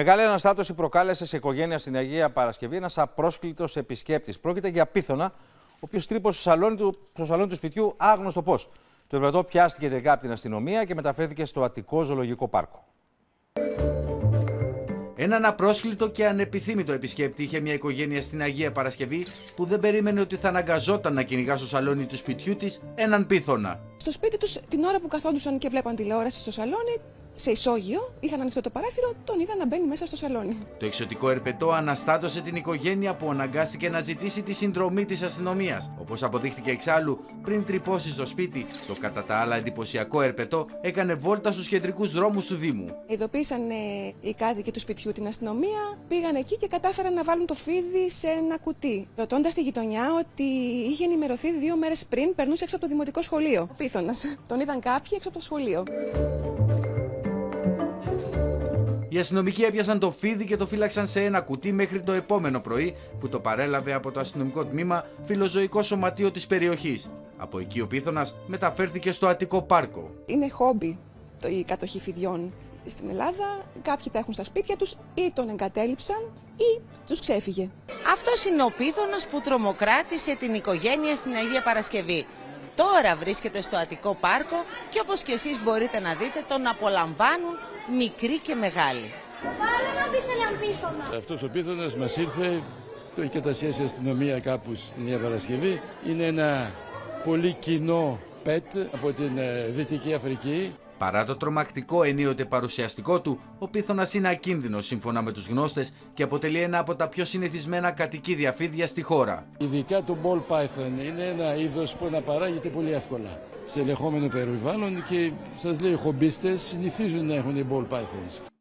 Μεγάλη αναστάτωση προκάλεσε σε οικογένεια στην Αγία Παρασκευή ένας απρόσκλητος επισκέπτης. Πρόκειται για πίθωνα, ο οποίος τρύπωσε στο σαλόνι του, στο σαλόνι του σπιτιού άγνωστο πώς. Το ευρετό πιάστηκε τελικά από την αστυνομία και μεταφέρθηκε στο Αττικό Ζωολογικό Πάρκο. Έναν απρόσκλητο και ανεπιθύμητο επισκέπτη είχε μια οικογένεια στην Αγία Παρασκευή που δεν περίμενε ότι θα αναγκαζόταν να κυνηγά στο σαλόνι του σπιτιού της έναν πίθωνα. Στο σπίτι τους, την ώρα που καθόντουσαν και βλέπαν τηλεόραση στο σαλόνι, σε ισόγειο, είχαν ανοιχτό το παράθυρο, τον είδαν να μπαίνει μέσα στο σαλόνι. Το εξωτικό ερπετό αναστάτωσε την οικογένεια που αναγκάστηκε να ζητήσει τη συνδρομή της αστυνομίας. Όπως αποδείχτηκε εξάλλου, πριν τρυπώσει στο σπίτι, το κατά τα άλλα εντυπωσιακό ερπετό έκανε βόλτα στους κεντρικούς δρόμους του Δήμου. Ειδοποίησαν ε, οι κάτοικοι του σπιτιού την αστυνομία, πήγαν εκεί και κατάφεραν να βάλουν το φίδι σε ένα κουτί. Ρωτώντας τη γειτονιά ότι είχε ενημερωθεί δύο μέρες πριν, περνούσε έξω από το δημοτικό σχολείο. Πίθωνας. Τον είδαν κάποιοι έξω από το σχολείο. Οι αστυνομικοί έπιασαν το φίδι και το φύλαξαν σε ένα κουτί μέχρι το επόμενο πρωί που το παρέλαβε από το αστυνομικό τμήμα φιλοζωικό σωματείο της περιοχής. Από εκεί ο πίθωνας μεταφέρθηκε στο Αττικό Πάρκο. Είναι χόμπι το, η κατοχή φιδιών στην Ελλάδα. Κάποιοι τα έχουν στα σπίτια τους ή τον εγκατέλειψαν ή τους ξέφυγε. Αυτός είναι ο πίθωνας που τρομοκράτησε την οικογένεια στην Αγία Παρασκευή. Τώρα βρίσκεται στο Αττικό Πάρκο και όπως και εσείς μπορείτε να δείτε τον απολαμβάνουν μικροί και μεγάλοι. Αυτός ο πίθωνας μας ήρθε, το έχει κατασχέσει η αστυνομία κάπου στην Νέα Παρασκευή. Είναι ένα πολύ κοινό πετ από την ε, Δυτική Αφρική. Παρά το τρομακτικό ενίοτε παρουσιαστικό του, ο πίθωνας είναι ακίνδυνος σύμφωνα με τους γνώστες και αποτελεί ένα από τα πιο συνηθισμένα κατοικίδια φίδια στη χώρα. Ειδικά το ball python είναι ένα είδος που αναπαράγεται πολύ εύκολα σε ελεγχόμενο περιβάλλον και σας λέει οι χομπίστες συνηθίζουν να έχουν ball pythons.